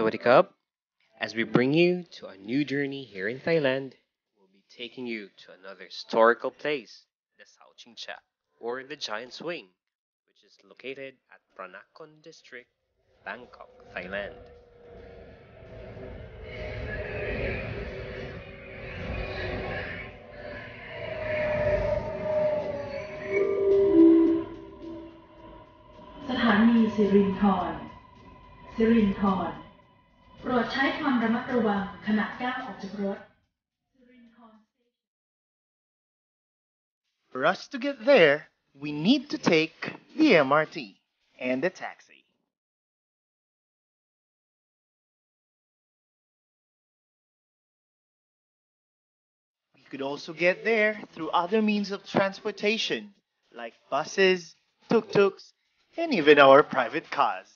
Sawadee Cup. As we bring you to a new journey here in Thailand, we'll be taking you to another historical place, the Sao Chingcha, or the Giant Swing, which is located at Phra Nakhon District, Bangkok, Thailand. สถ โปรดใช้ความระมัดระวังขณะก้าวออกจากรถสิรินธร For us to get there, we need to take the MRT and the taxi. We could also get there through other means of transportation, like buses, tuk-tuks, and even our private cars.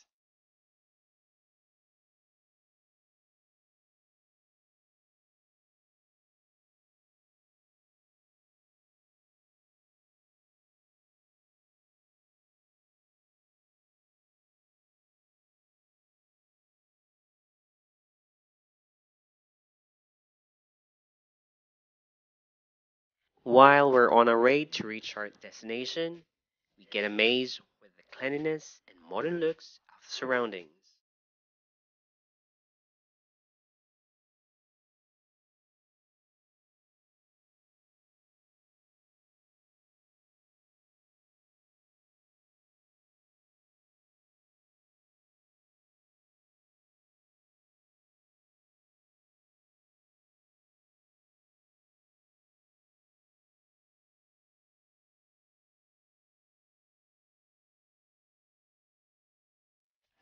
While we're on our way to reach our destination, we get amazed with the cleanliness and modern looks of the surroundings.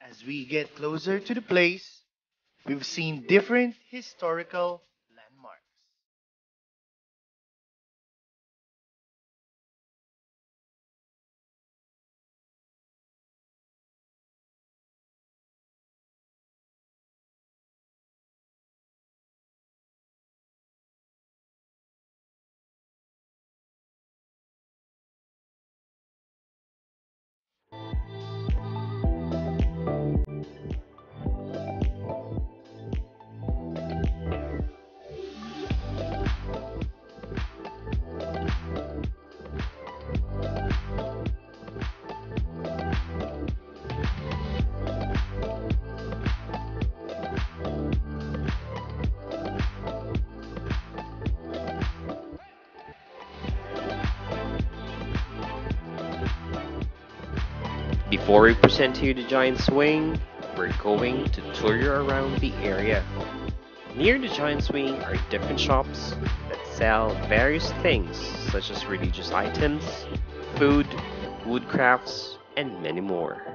As we get closer to the place, we've seen different historical Before we present to you the Giant Swing, we're going to tour you around the area. Near the Giant Swing are different shops that sell various things such as religious items, food, woodcrafts, and many more.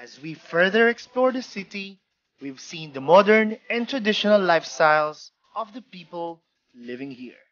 As we further explore the city, we've seen the modern and traditional lifestyles of the people living here.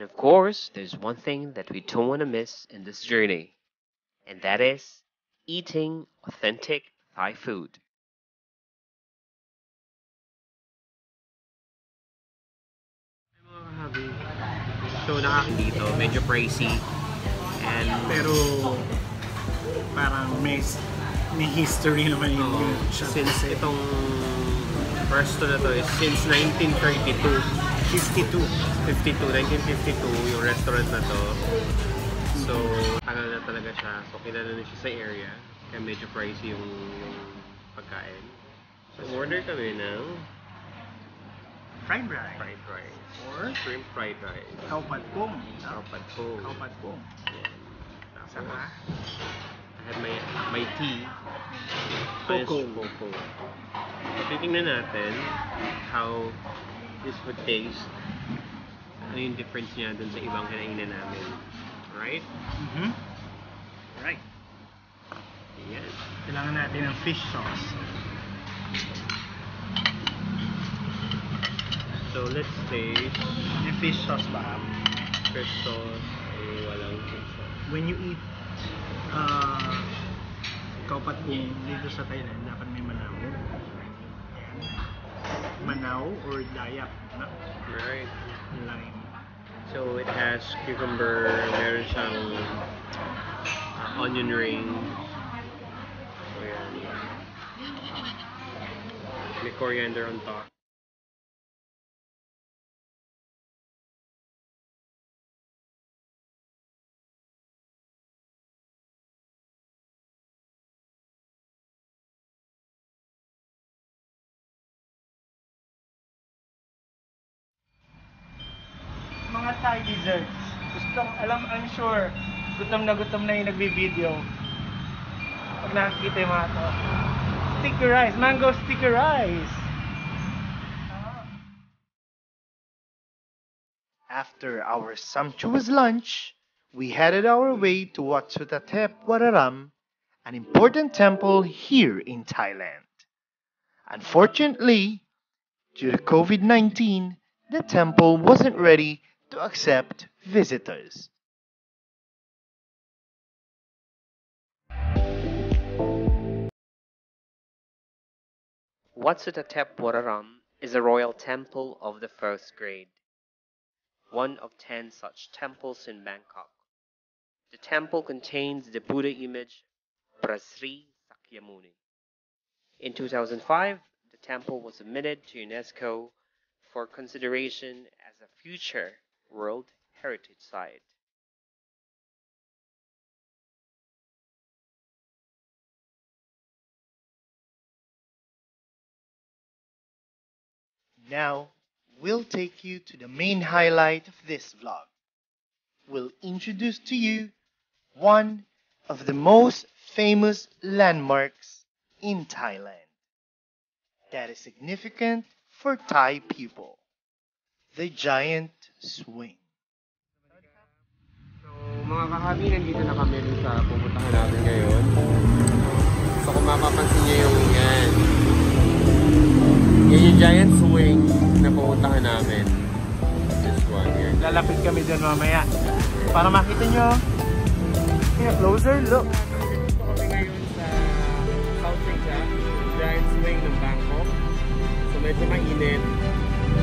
And of course, there's one thing that we don't want to miss in this journey, and that is eating authentic Thai food. Mga kahabi, so nakakain dito, medyo pricey. And Pero parang may may history naman yun. Oo, yun siya since kasi itong resto na to is since 1932, 52. 52, 1952 yung restaurant na to. So, tagal na talaga siya. So, kilala na siya sa area. Kaya medyo pricey yung, yung pagkain. So, order kami ng Fried rice. fried rice. Or Shrimp fried rice. Kaupat kong. Kapat po. Kaupat kong. Yan. Tapos, Saka I had my, my tea. Coco. Coco. So, titingnan natin how this would taste. Ano yung difference niya dun sa ibang kinainan namin. Right? Mhm. Right. Yan. Kailangan natin ng fish sauce. So, let's taste May fish sauce ba? fish sauce. Ay, walang fish sauce. When you eat uh, kaupat dito sa Thailand, dapat may manaw. Manaw or dayak na Right. lime. So, it has cucumber, meron siyang uh, onion ring. So, yan. May coriander on top. Thai desserts. Gustong, alam, I'm sure, gutom na gutom na yung nagbi-video. Pag nakikita yung mga to. Sticky rice, mango sticky rice. After our sumptuous lunch, we headed our way to Wat Sutatep Wararam, an important temple here in Thailand. Unfortunately, due to COVID 19, the temple wasn't ready to accept visitors. Watsutatep Wararam is a royal temple of the first grade, one of ten such temples in Bangkok. The temple contains the Buddha image Prasri Sakyamuni. In 2005, the temple was admitted to UNESCO for consideration as a future World Heritage Site. Now, we'll take you to the main highlight of this vlog. We'll introduce to you one of the most famous landmarks in Thailand that is significant for Thai people the giant swing. So, mga kahabi, nandito na kami rin sa pupuntahan natin ngayon. So, kung mapapansin niyo yung yan. Yan yung giant swing na pupuntahan namin. This one here. Lalapit kami dyan mamaya. Para makita nyo. In a closer look. Dito kami ngayon sa South Chingcha, giant swing ng Bangkok. So medyo mainit.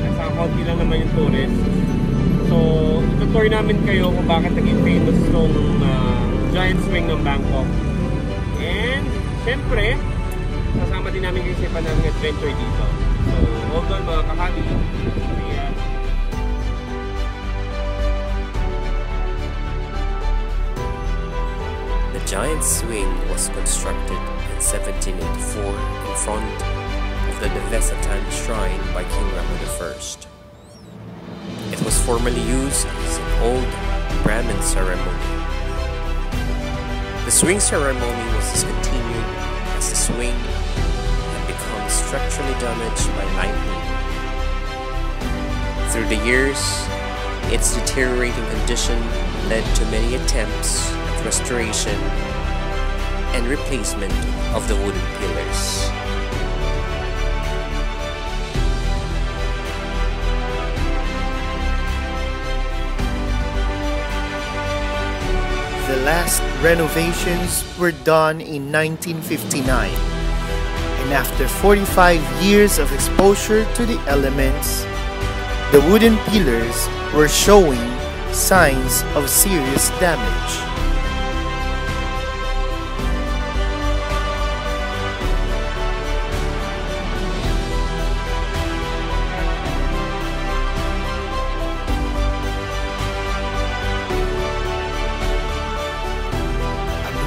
Nasa konti lang naman yung tourist. So, itutour namin kayo kung bakit naging famous tong uh, giant swing ng Bangkok. And, syempre, kasama din namin yung isipan namin adventure dito. So, hold on mga kakali. Ayan. The giant swing was constructed in 1784 in front of the Devasathan shrine by King Rama I. It was formerly used as an old Brahmin ceremony. The swing ceremony was discontinued as the swing had become structurally damaged by lightning. Through the years, its deteriorating condition led to many attempts at restoration and replacement of the wooden pillars. Last renovations were done in 1959. And after 45 years of exposure to the elements, the wooden pillars were showing signs of serious damage.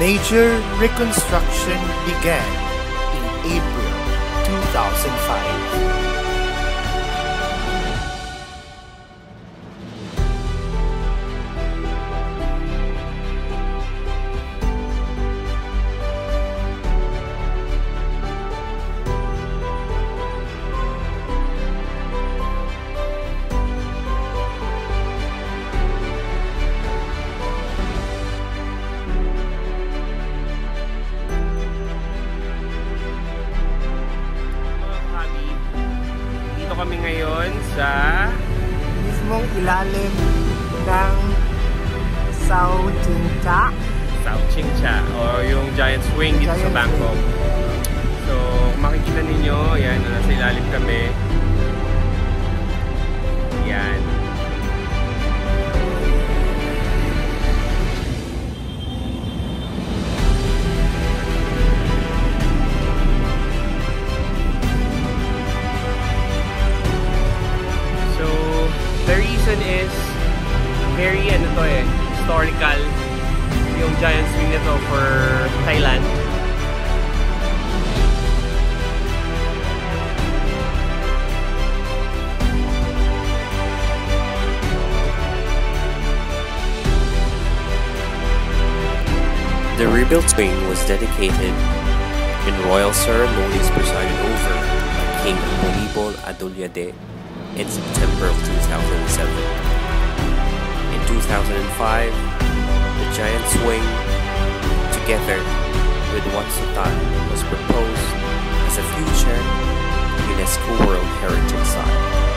Major reconstruction began in April 2005. Kami ngayon sa Mismong ilalim ng South Chincha. South Chingcha or yung giant swing dito sa Bangkok. So, kung makikita ninyo, yan, nasa ilalim kami. Swing was dedicated in royal ceremonies presided over by King Bhumibol Adulyadej in September of 2007. In 2005, the giant swing, together with Wat Suthat, was proposed as a future UNESCO World Heritage Site.